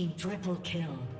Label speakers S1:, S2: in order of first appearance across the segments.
S1: team triple kill.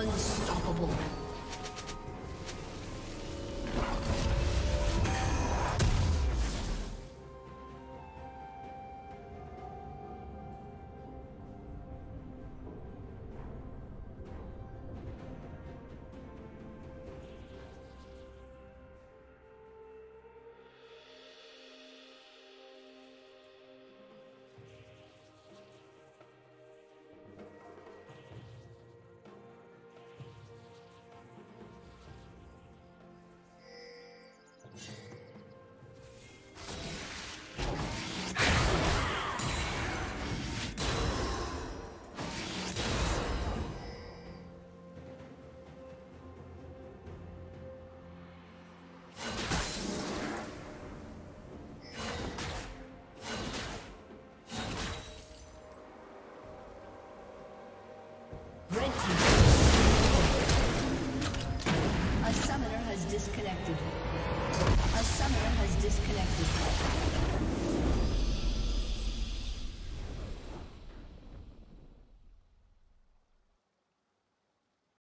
S1: Unstoppable.